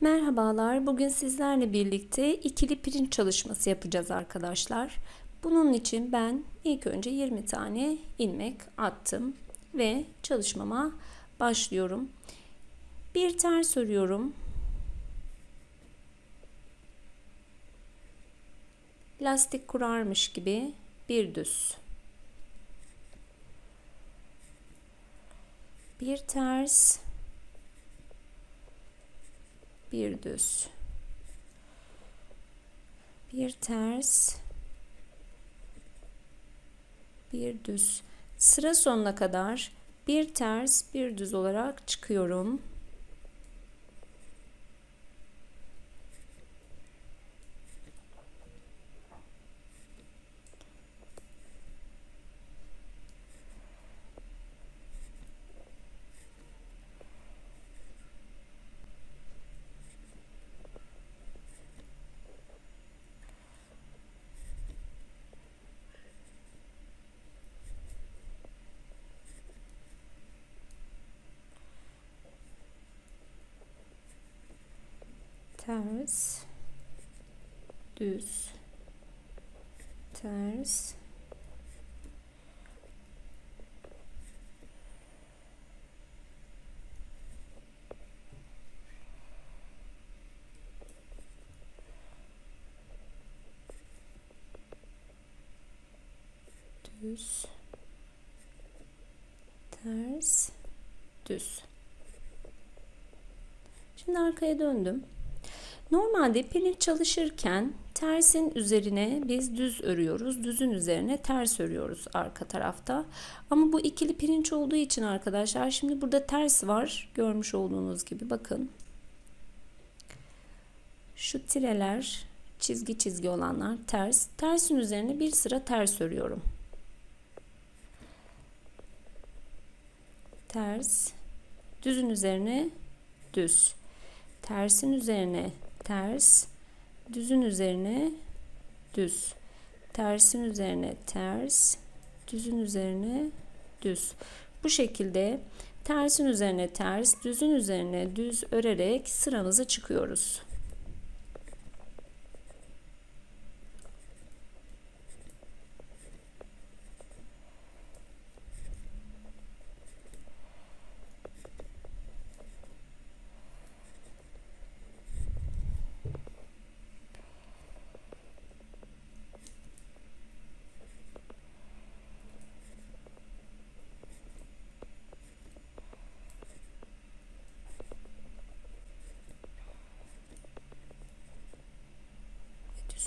Merhabalar. Bugün sizlerle birlikte ikili pirinç çalışması yapacağız arkadaşlar. Bunun için ben ilk önce 20 tane ilmek attım ve çalışmama başlıyorum. Bir ters örüyorum. Lastik kurarmış gibi bir düz. Bir ters bir düz. Bir ters. Bir düz. Sıra sonuna kadar bir ters bir düz olarak çıkıyorum ters. Düz. Ters. Düz. Ters. Düz. Şimdi arkaya döndüm. Normalde pirinç çalışırken tersin üzerine biz düz örüyoruz. Düzün üzerine ters örüyoruz arka tarafta. Ama bu ikili pirinç olduğu için arkadaşlar şimdi burada ters var. Görmüş olduğunuz gibi bakın. Şu tireler çizgi çizgi olanlar ters. Tersin üzerine bir sıra ters örüyorum. Ters. Düzün üzerine düz. Tersin üzerine ters, düzün üzerine düz, tersin üzerine ters, düzün üzerine düz. Bu şekilde tersin üzerine ters, düzün üzerine düz örerek sıramızı çıkıyoruz.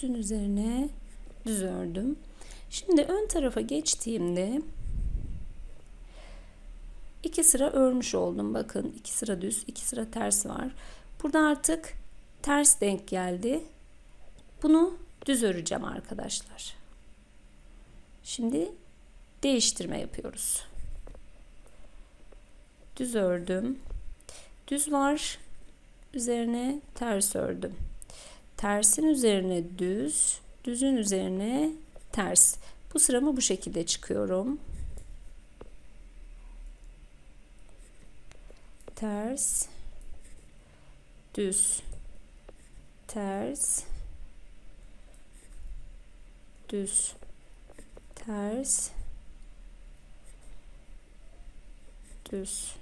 Düzün üzerine düz ördüm. Şimdi ön tarafa geçtiğimde iki sıra örmüş oldum. Bakın iki sıra düz, iki sıra ters var. Burada artık ters denk geldi. Bunu düz öreceğim arkadaşlar. Şimdi değiştirme yapıyoruz. Düz ördüm. Düz var. Üzerine ters ördüm. Tersin üzerine düz, düzün üzerine ters. Bu sıramı bu şekilde çıkıyorum. Ters, düz, ters, düz, ters, düz.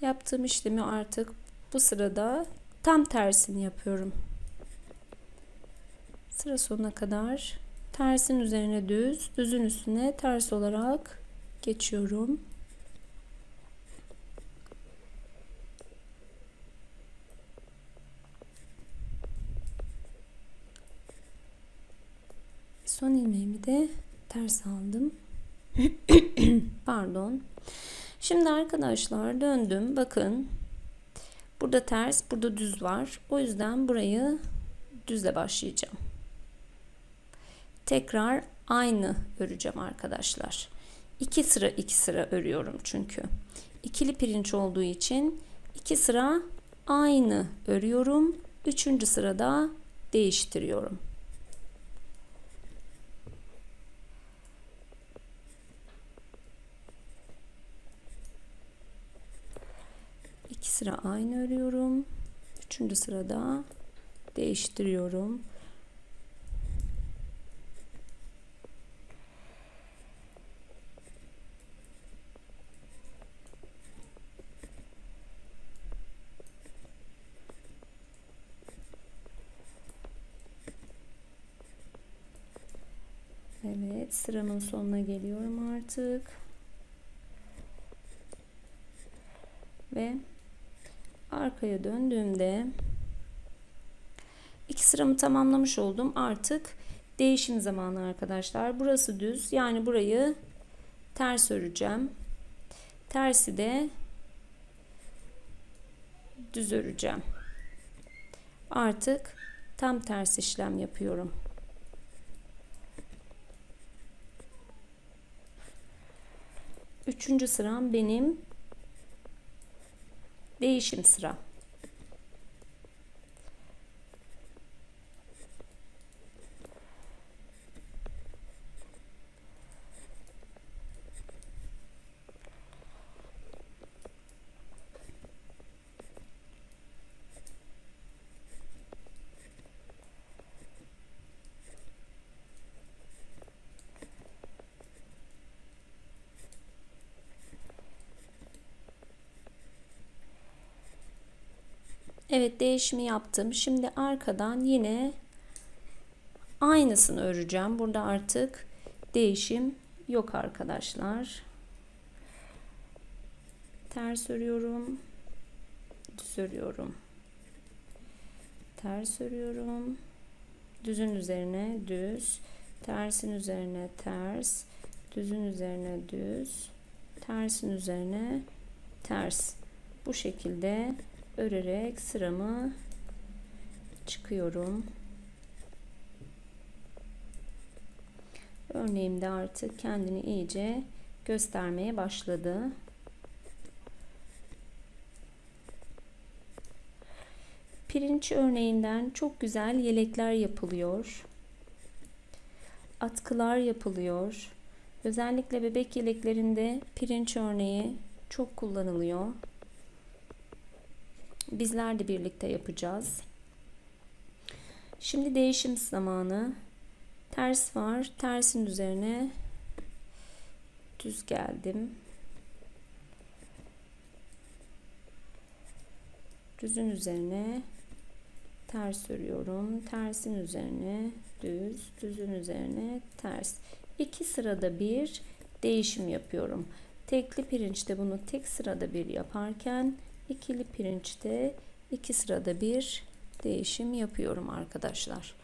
Yaptığım işlemi artık bu sırada tam tersini yapıyorum. Sıra sonuna kadar tersin üzerine düz, düzün üstüne ters olarak geçiyorum. Son ilmeğimi de ters aldım. Pardon. Şimdi arkadaşlar döndüm. Bakın Burada ters, burada düz var. O yüzden burayı düzle başlayacağım. Tekrar aynı öreceğim arkadaşlar. İki sıra iki sıra örüyorum çünkü. İkili pirinç olduğu için iki sıra aynı örüyorum. Üçüncü sırada değiştiriyorum. Sıra aynı örüyorum. Üçüncü sırada değiştiriyorum. Evet sıramın sonuna geliyorum artık. Ve arkaya döndüğümde iki sıramı tamamlamış oldum. Artık değişim zamanı arkadaşlar. Burası düz. Yani burayı ters öreceğim. Tersi de düz öreceğim. Artık tam ters işlem yapıyorum. Üçüncü sıram benim değişim sıra. Evet değişimi yaptım. Şimdi arkadan yine aynısını öreceğim. Burada artık değişim yok arkadaşlar. Ters örüyorum. Düz örüyorum. Ters örüyorum. Düzün üzerine düz. Tersin üzerine ters. Düzün üzerine düz. Tersin üzerine ters. Bu şekilde örerek sıramı çıkıyorum. Örneğimde artık kendini iyice göstermeye başladı. Pirinç örneğinden çok güzel yelekler yapılıyor. Atkılar yapılıyor. Özellikle bebek yeleklerinde pirinç örneği çok kullanılıyor. Bizler de birlikte yapacağız. Şimdi değişim zamanı. Ters var. Tersin üzerine düz geldim. Düzün üzerine ters örüyorum. Tersin üzerine düz, düzün üzerine ters. İki sırada bir değişim yapıyorum. Tekli pirinçte bunu tek sırada bir yaparken ikili pirinçte iki sırada bir değişim yapıyorum arkadaşlar.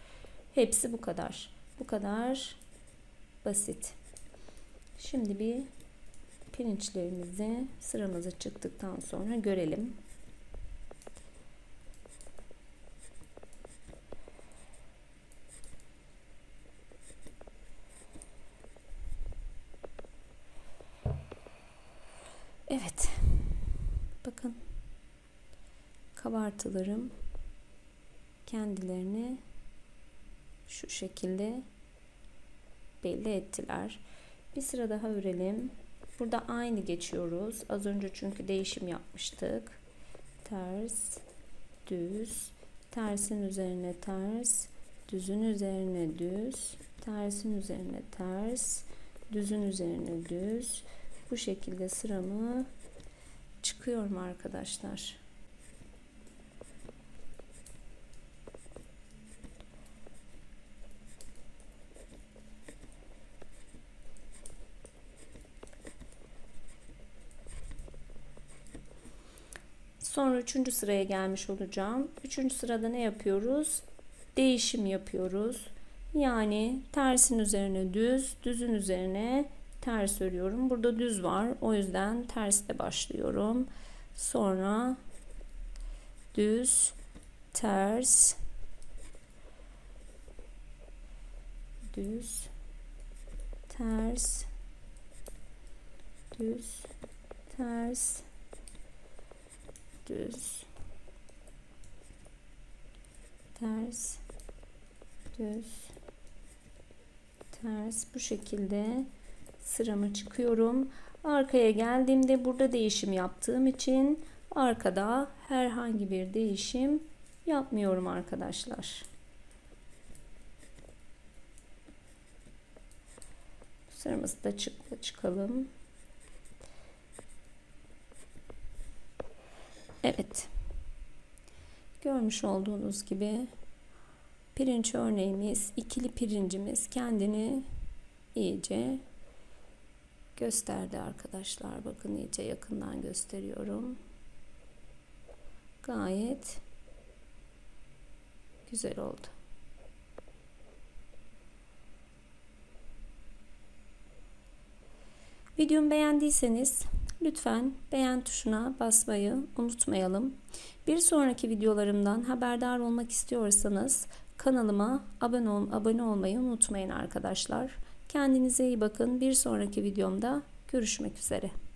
Hepsi bu kadar. Bu kadar basit. Şimdi bir pirinçlerimizi sıramıza çıktıktan sonra görelim. Evet. Bakın kabartılarım kendilerini şu şekilde belli ettiler. Bir sıra daha örelim. Burada aynı geçiyoruz. Az önce çünkü değişim yapmıştık. Ters, düz, tersin üzerine ters, düzün üzerine düz, tersin üzerine ters, düzün üzerine düz. Bu şekilde sıramı çıkıyorum arkadaşlar. Sonra üçüncü sıraya gelmiş olacağım. Üçüncü sırada ne yapıyoruz? Değişim yapıyoruz. Yani tersin üzerine düz, düzün üzerine ters örüyorum. Burada düz var. O yüzden tersle başlıyorum. Sonra düz, ters, düz, ters, düz, ters, düz, ters, düz, ters bu şekilde sıramı çıkıyorum. Arkaya geldiğimde burada değişim yaptığım için Arkada herhangi bir değişim yapmıyorum arkadaşlar. Sıramızı da çık çıkalım. Evet. Görmüş olduğunuz gibi pirinç örneğimiz, ikili pirincimiz kendini iyice gösterdi arkadaşlar. Bakın iyice yakından gösteriyorum. Gayet güzel oldu. Videomu beğendiyseniz lütfen beğen tuşuna basmayı unutmayalım. Bir sonraki videolarımdan haberdar olmak istiyorsanız kanalıma abone, ol abone olmayı unutmayın arkadaşlar. Kendinize iyi bakın. Bir sonraki videomda görüşmek üzere.